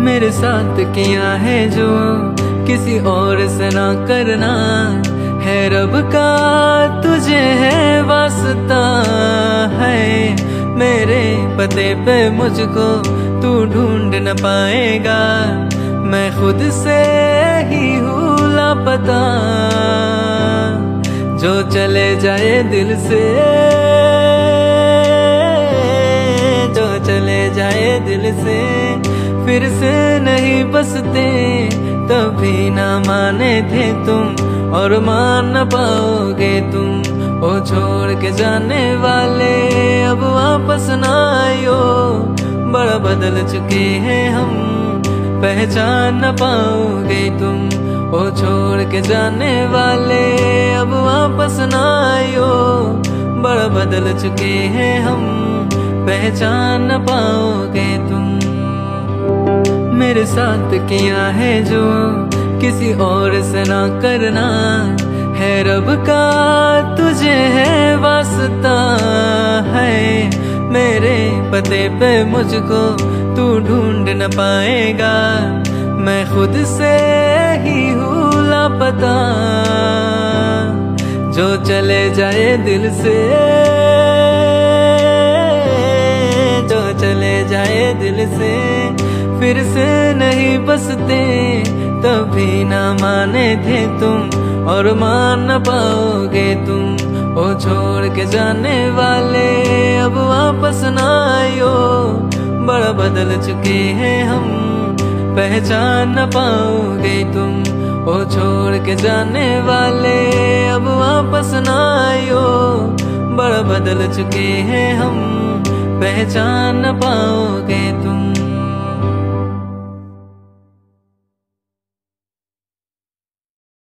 मेरे साथ किया है जो किसी और से ना करना है। रब का तुझे है वास्ता है। मेरे पते पे मुझको तू ढूंढ न पाएगा। मैं खुद से ही हूँ लापता। जो चले जाए दिल से दिल से, फिर से नहीं बसते। तभी ना माने थे तुम और मान न पाओगे तुम। ओ छोड़ के जाने वाले, अब वापस ना आयो। बड़ा बदल चुके हैं हम, पहचान न पाओगे तुम। ओ छोड़ के जाने वाले, अब वापस ना आयो। बड़ा बदल चुके हैं हम। पहचान पाओगे तुम। मेरे साथ किया है जो किसी और से ना करना है। रब का तुझे है वास्ता है। मेरे पते पे मुझको तू ढूंढ न पाएगा। मैं खुद से ही हूँ लापता। जो चले जाए दिल से। दिल से, फिर से नहीं बसते। तभी ना माने थे तुम और मान न पाओगे तुम। ओ छोड़ के जाने वाले, अब वापस ना आयो। बड़ा बदल चुके हैं हम, पहचान न पाओगे तुम। ओ छोड़ के जाने वाले, अब वापस ना आयो। बड़ा बदल चुके हैं हम। पहचान पाओगे तुम।